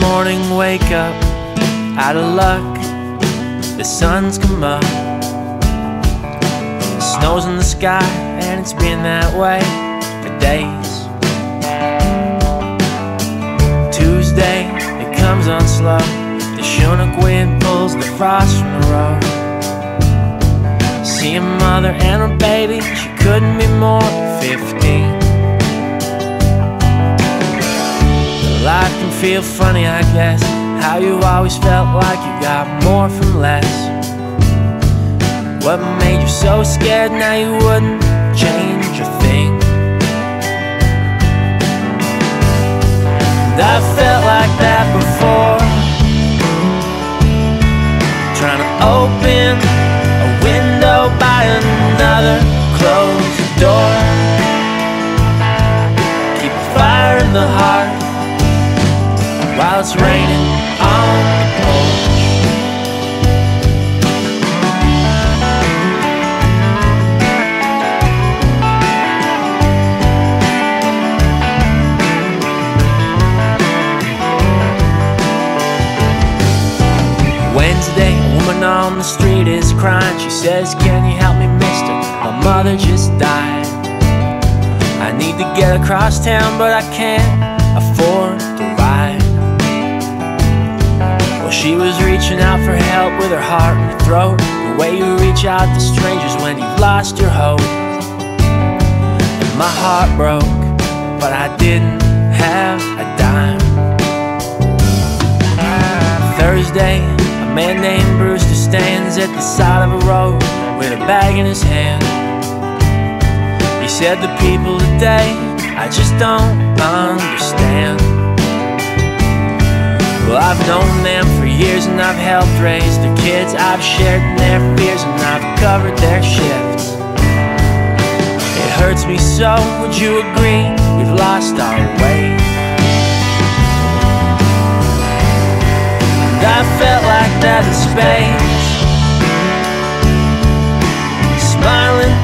morning, wake up out of luck. The sun's come up, the snow's in the sky, and it's been that way for days. Tuesday, it comes on slow. The Chinook wind pulls the frost from the road. See a mother and her baby, she couldn't be more than 15. Feel funny, I guess. How you always felt like you got more from less. What made you so scared now you wouldn't change a thing? And I felt like that before. Trying to open a window by another closed it's raining on the porch. Wednesday, a woman on the street is crying. She says, Can you help me, mister? My mother just died. I need to get across town, but I can't afford out for help with her heart in her throat. The way you reach out to strangers when you've lost your hope. And my heart broke, but I didn't have a dime. Thursday, a man named Brewster stands at the side of a road with a bag in his hand. He said, The people today, I just don't understand. Well, I've known them for years and I've helped raise their kids. I've shared their fears and I've covered their shifts. It hurts me so, would you agree? We've lost our way. And I felt like that in space. Smiling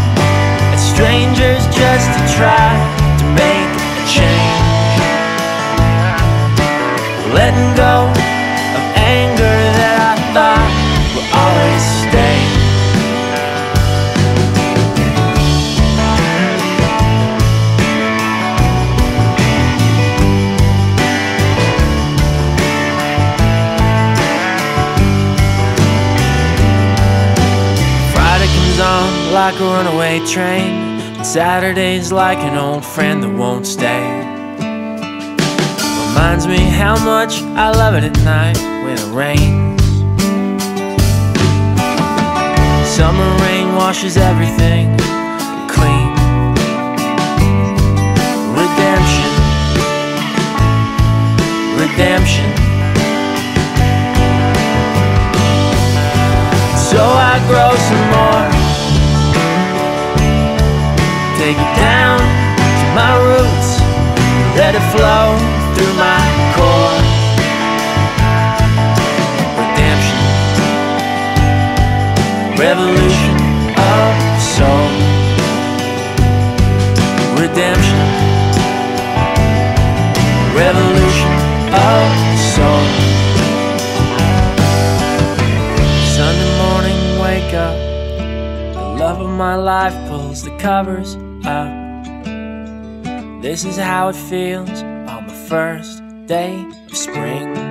at strangers just to try to make a change. Letting go anger that I thought would always stay. Friday comes on like a runaway train. And Saturday's like an old friend that won't stay. Reminds me how much I love it at night when it rains. Summer rain washes everything clean. Redemption. Redemption. So I grow some more. Take it down to my roots. Let it flow through my core. Redemption. Revolution of soul. Redemption. Revolution of soul. Sunday morning, wake up. The love of my life pulls the covers up. This is how it feels first day of spring.